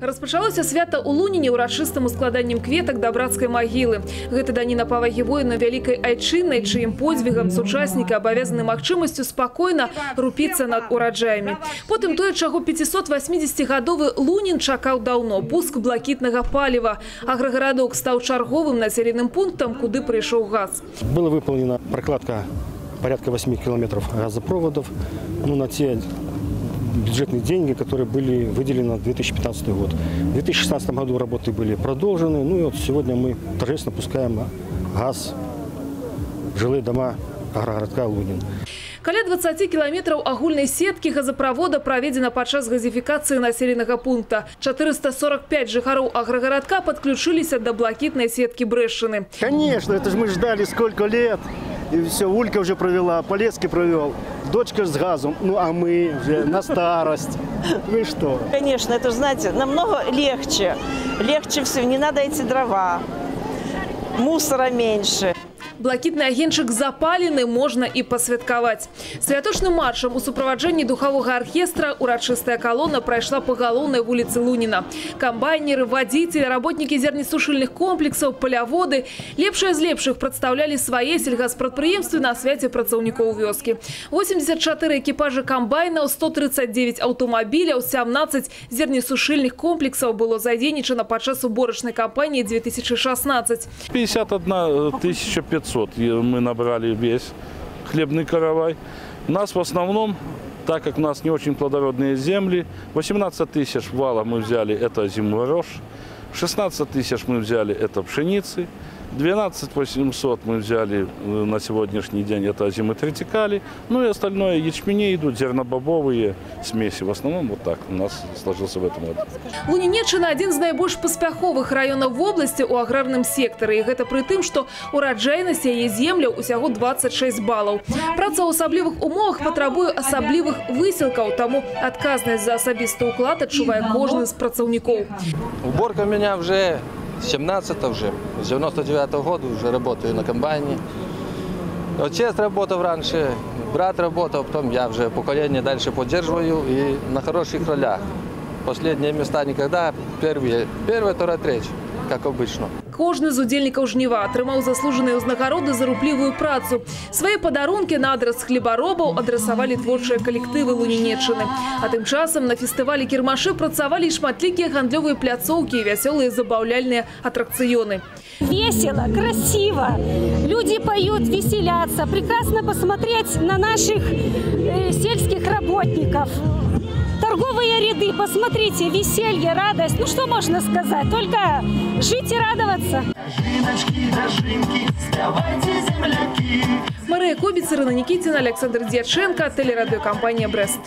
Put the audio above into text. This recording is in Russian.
Распачалося свята ў луніні ўрачыстым ускладаннем кветак да брацкай магілы. Гэта даніна павагі воіна вялікай айчыннай, чыім подзвігам сучасніка абавязаны магчымасцю спакойна рупіцца над ураджаямі. Потым тое, чаго 580-гадовы лунін чакаў даўно пуск блакітнага паліва. Аграгарадок стаў чарговым населеным пунктам, куды прыйшоў газ. Была выполнена прокладка порядка 8 километров газопроводов ну, на те бюджетные деньги, которые были выделены на 2015 год. В 2016 году работы были продолжены. Ну и вот сегодня мы торжественно пускаем газ в жилые дома агрогородка Лунин. Каля 20 кіламетраў агульнай сеткі газаправода праведзена падчас газифікацыі населенага пункта. 445 жыхароў аграгарадка подключились до блакітнай сеткі Брэшчыны. Конечно, это же мы ждали сколько лет. И все, Улька уже провела, Полецкий провел, дочка с газом, ну а мы уже на старость. Вы что? Конечно, это, знаете, намного легче. Легче всего, не надо эти дрова, мусора меньше Блакітны агеньчык запалены можна і пасвяткаваць. Святочным маршам у суправаджэнні духовага архестра урачыстая калона прайшла па галоўнай вуліцы Луніна. Камбайнеры, вадзіцелі, работнікі зернесушыльных комплексаў, паляводы лепшыя з лепшых прадстаўлялі свае сельгаспрадпрыемствы на свяце працаўнікоў вёскі. 84 экіпажы камбайнаў, 139 аўтамабіляў, 17 зернесушыльных комплексаў было задзейнічана падчас уборачнай кампаніі 2016. 51 500 мы набрали весь хлебный каравай. Нас в основном, так как у нас не очень плодородные земли, 18 тысяч вала мы взяли, это зимой рожь, 16 тысяч мы взяли, это пшеницы, 12 800 мы взяли э, на сегодняшний день, это зимотритикали. Ну и остальное ячмени идут, зернобобовые смеси. В основном вот так у нас сложился в этом году. Лунінеччына один з найбольш паспяховых раёнаў вобласці ў аграрным сектары. І гэта пры тым, што ураджайнасць яе земляў усяго 26 балаў. Праца ў асаблівых умовах патрабуе асаблівых высілкаў, таму адказнасць за асабісты ўклад адчувае кожны з працаўнікоў. Уборка у меня уже 17 уже, с 99 -го года уже работаю на комбайне. Отец работал раньше, брат работал, потом я уже поколение дальше поддерживаю и на хороших ролях. Последние места никогда, первые, первое, второе, третье, как обычно Кожны з удзельнікаў жніва атрымаў заслужаныя ўзнагароды за руплівую працу. Свае падарункі на адрас хлебаробаў адрасавалі творчыя калектывы Лунінеччыны. А тым часам на фестывалі кірмашы працавалі і шматлікія гандлёвыя пляцоўкі і вясёлыя забаўляльныя атракцыёны. Весело, красиво. Люди поют, веселятся. Прекрасно посмотреть на наших э, сельских работников. Торговые ряды, посмотрите, веселье, радость. Ну что можно сказать? Только жить и радоваться. Мария Кобіць, Ірина Нікітіна, Олександр Дяченко, телерадіокомпанія «Брест».